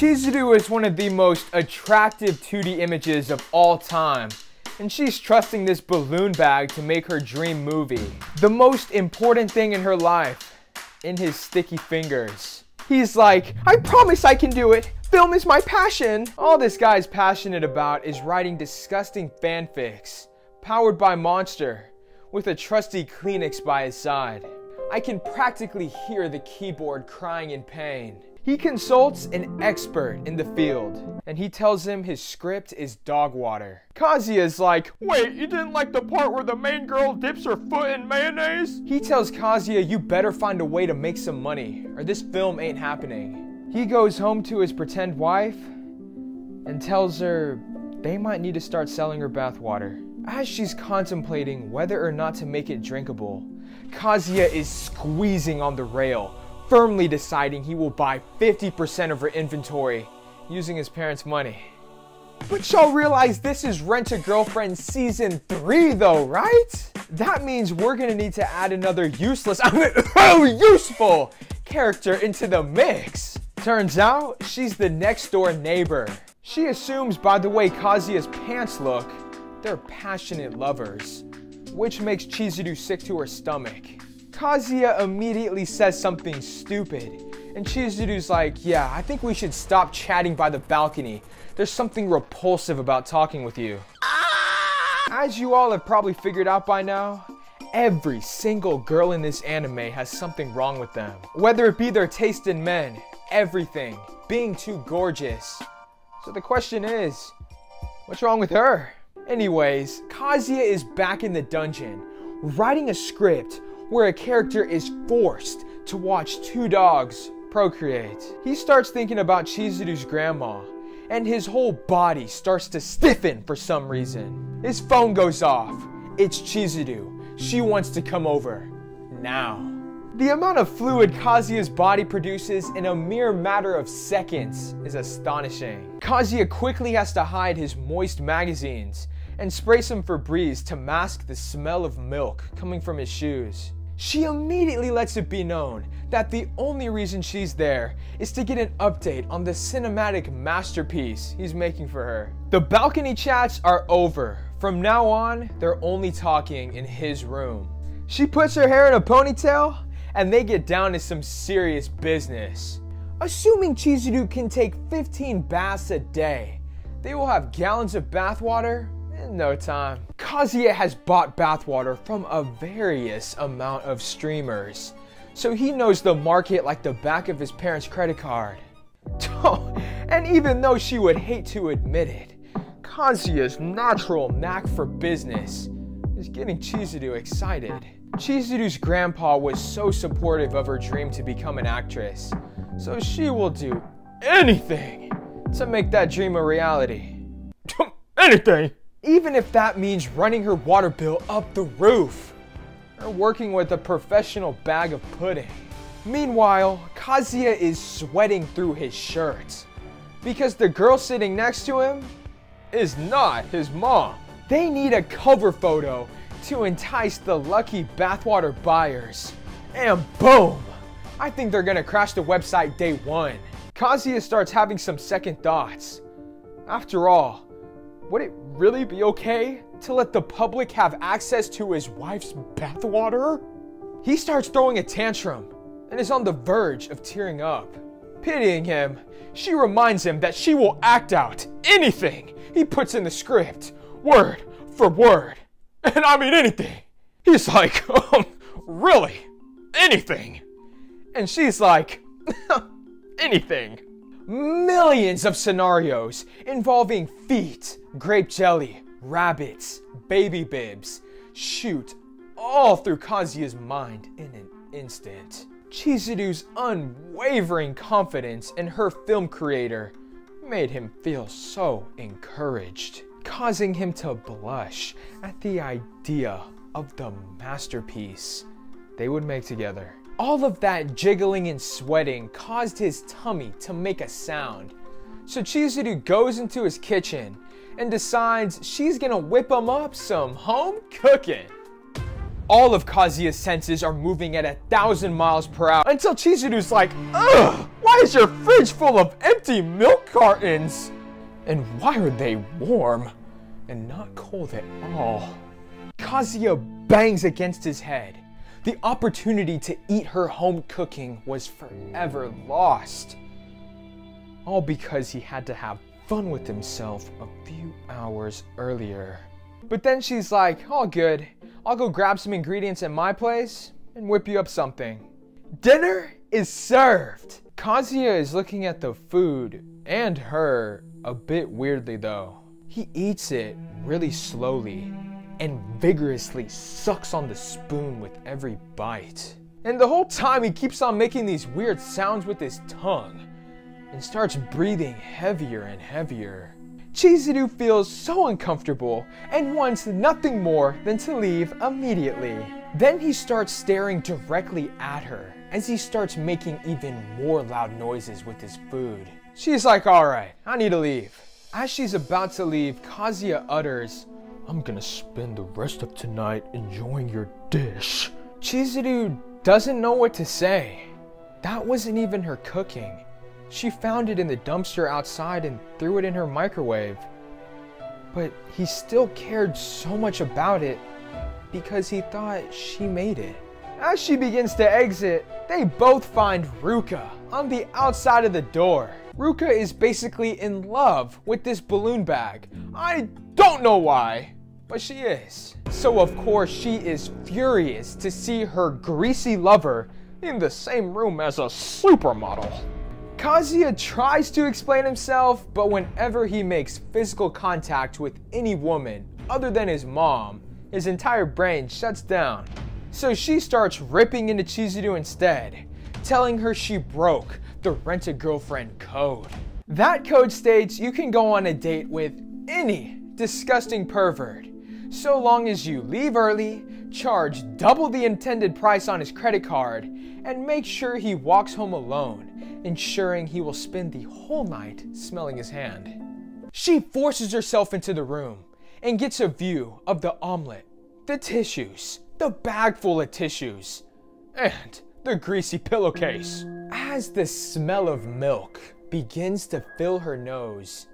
Chizuru is one of the most attractive 2D images of all time, and she's trusting this balloon bag to make her dream movie. The most important thing in her life, in his sticky fingers. He's like, I promise I can do it. Film is my passion. All this guy's passionate about is writing disgusting fanfics, powered by Monster, with a trusty Kleenex by his side. I can practically hear the keyboard crying in pain. He consults an expert in the field, and he tells him his script is dog water. Kazuya's like, wait, you didn't like the part where the main girl dips her foot in mayonnaise? He tells Kazuya you better find a way to make some money, or this film ain't happening. He goes home to his pretend wife and tells her they might need to start selling her bathwater. As she's contemplating whether or not to make it drinkable, Kazuya is squeezing on the rail, firmly deciding he will buy 50% of her inventory using his parents' money. But y'all realize this is Rent a Girlfriend season 3 though, right? That means we're gonna need to add another useless, I mean, oh, useful character into the mix. Turns out, she's the next door neighbor. She assumes by the way Kazuya's pants look, they're passionate lovers, which makes Chizuru sick to her stomach. Kazuya immediately says something stupid, and Chizuru's like, yeah, I think we should stop chatting by the balcony. There's something repulsive about talking with you. As you all have probably figured out by now, every single girl in this anime has something wrong with them. Whether it be their taste in men, everything, being too gorgeous. So the question is, what's wrong with her? Anyways, Kazuya is back in the dungeon, writing a script where a character is forced to watch two dogs procreate. He starts thinking about Chizuru's grandma, and his whole body starts to stiffen for some reason. His phone goes off. It's Chizuru. She wants to come over. Now. The amount of fluid Kazuya's body produces in a mere matter of seconds is astonishing. Kazuya quickly has to hide his moist magazines and spray some Febreze to mask the smell of milk coming from his shoes. She immediately lets it be known that the only reason she's there is to get an update on the cinematic masterpiece he's making for her. The balcony chats are over. From now on, they're only talking in his room. She puts her hair in a ponytail, and they get down to some serious business. Assuming Chizuru can take 15 baths a day, they will have gallons of bathwater no time. Kazuya has bought bathwater from a various amount of streamers, so he knows the market like the back of his parents' credit card. and even though she would hate to admit it, Kazuya's natural knack for business is getting Chizuru excited. Chizuru's grandpa was so supportive of her dream to become an actress, so she will do anything to make that dream a reality. anything! Even if that means running her water bill up the roof or working with a professional bag of pudding. Meanwhile, Kazuya is sweating through his shirt because the girl sitting next to him is not his mom. They need a cover photo to entice the lucky bathwater buyers. And boom! I think they're gonna crash the website day one. Kazuya starts having some second thoughts. After all, would it really be okay to let the public have access to his wife's bathwater? He starts throwing a tantrum and is on the verge of tearing up. Pitying him, she reminds him that she will act out anything he puts in the script, word for word. And I mean anything. He's like, um, really? Anything? And she's like, anything millions of scenarios involving feet, grape jelly, rabbits, baby bibs, shoot all through Kazuya's mind in an instant. Chizuru's unwavering confidence in her film creator made him feel so encouraged, causing him to blush at the idea of the masterpiece they would make together. All of that jiggling and sweating caused his tummy to make a sound. So Chizuru goes into his kitchen and decides she's gonna whip him up some home cooking. All of Kazuya's senses are moving at a thousand miles per hour until Chizuru's like, ugh, why is your fridge full of empty milk cartons? And why are they warm and not cold at all? Kazuya bangs against his head. The opportunity to eat her home cooking was forever lost. All because he had to have fun with himself a few hours earlier. But then she's like, all good. I'll go grab some ingredients at my place and whip you up something. Dinner is served. Kazuya is looking at the food and her a bit weirdly though. He eats it really slowly and vigorously sucks on the spoon with every bite. And the whole time he keeps on making these weird sounds with his tongue and starts breathing heavier and heavier. Chizuru feels so uncomfortable and wants nothing more than to leave immediately. Then he starts staring directly at her as he starts making even more loud noises with his food. She's like, alright, I need to leave. As she's about to leave, Kazuya utters, I'm gonna spend the rest of tonight enjoying your dish. Chizuru doesn't know what to say. That wasn't even her cooking. She found it in the dumpster outside and threw it in her microwave. But he still cared so much about it because he thought she made it. As she begins to exit, they both find Ruka on the outside of the door. Ruka is basically in love with this balloon bag. I don't know why, but she is. So of course she is furious to see her greasy lover in the same room as a supermodel. Kazuya tries to explain himself, but whenever he makes physical contact with any woman other than his mom, his entire brain shuts down. So she starts ripping into Chizuru instead, telling her she broke the rent a girlfriend code. That code states you can go on a date with any disgusting pervert, so long as you leave early, charge double the intended price on his credit card, and make sure he walks home alone, ensuring he will spend the whole night smelling his hand. She forces herself into the room and gets a view of the omelet, the tissues, the bag full of tissues, and the greasy pillowcase. As the smell of milk begins to fill her nose,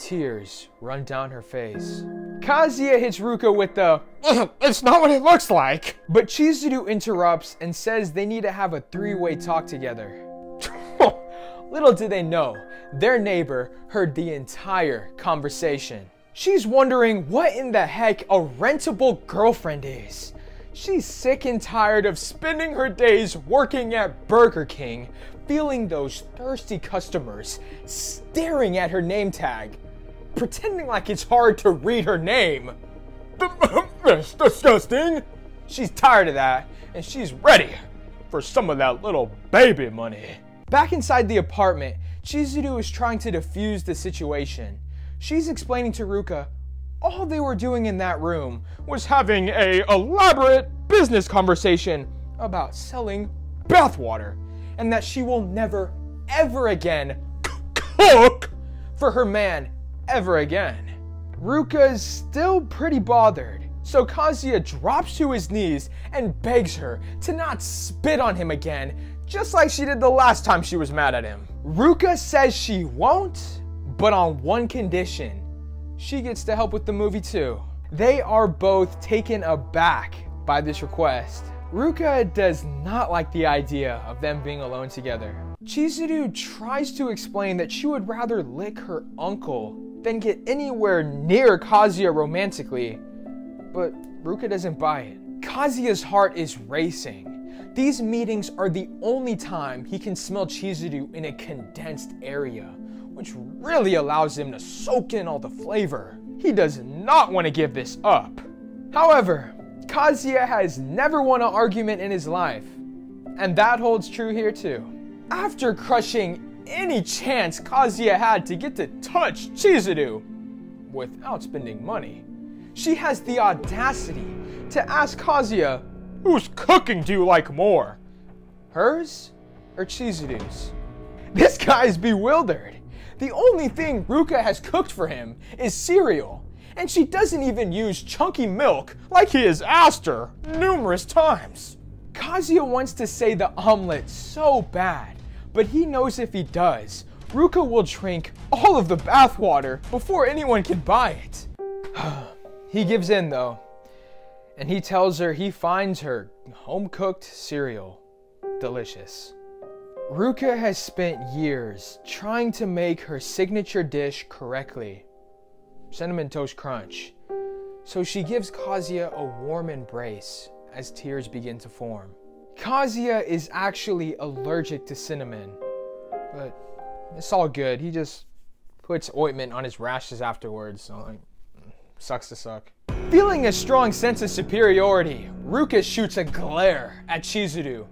tears run down her face. Kazuya hits Ruka with the, it's not what it looks like. But Chizuru interrupts and says they need to have a three-way talk together. Little do they know, their neighbor heard the entire conversation. She's wondering what in the heck a rentable girlfriend is. She's sick and tired of spending her days working at Burger King, feeling those thirsty customers staring at her name tag, pretending like it's hard to read her name. That's disgusting. She's tired of that, and she's ready for some of that little baby money. Back inside the apartment, Chizuru is trying to defuse the situation. She's explaining to Ruka all they were doing in that room was having a elaborate business conversation about selling bathwater and that she will never ever again cook for her man ever again. Ruka is still pretty bothered, so Kazuya drops to his knees and begs her to not spit on him again, just like she did the last time she was mad at him. Ruka says she won't, but on one condition she gets to help with the movie too. They are both taken aback by this request. Ruka does not like the idea of them being alone together. Chizuru tries to explain that she would rather lick her uncle than get anywhere near Kazuya romantically, but Ruka doesn't buy it. Kazuya's heart is racing. These meetings are the only time he can smell Chizuru in a condensed area which really allows him to soak in all the flavor. He does not want to give this up. However, Kazuya has never won an argument in his life, and that holds true here too. After crushing any chance Kazuya had to get to touch Chizuru without spending money, she has the audacity to ask Kazuya, Whose cooking do you like more? Hers or Chizuru's? This guy's bewildered. The only thing Ruka has cooked for him is cereal, and she doesn't even use chunky milk like he has asked her numerous times. Kazuya wants to say the omelet so bad, but he knows if he does, Ruka will drink all of the bathwater before anyone can buy it. he gives in though, and he tells her he finds her home cooked cereal delicious. Ruka has spent years trying to make her signature dish correctly Cinnamon Toast Crunch. So she gives Kazuya a warm embrace as tears begin to form. Kazuya is actually allergic to cinnamon, but it's all good. He just puts ointment on his rashes afterwards, so like, sucks to suck. Feeling a strong sense of superiority, Ruka shoots a glare at Chizuru,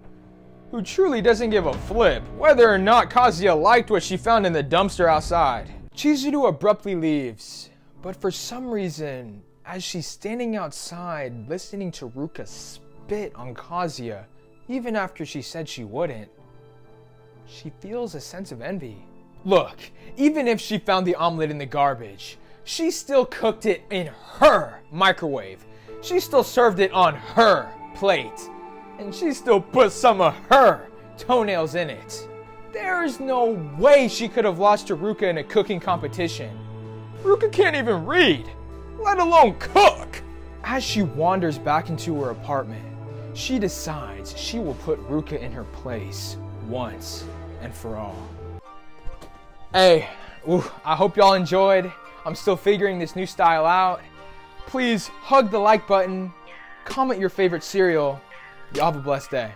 who truly doesn't give a flip whether or not Kazuya liked what she found in the dumpster outside. Chizuru abruptly leaves, but for some reason, as she's standing outside listening to Ruka spit on Kazuya, even after she said she wouldn't, she feels a sense of envy. Look, even if she found the omelet in the garbage, she still cooked it in her microwave. She still served it on her plate and she still put some of her toenails in it. There's no way she could have lost to Ruka in a cooking competition. Ruka can't even read, let alone cook. As she wanders back into her apartment, she decides she will put Ruka in her place once and for all. Hey, ooh, I hope y'all enjoyed. I'm still figuring this new style out. Please hug the like button, comment your favorite cereal, Y'all have a blessed day.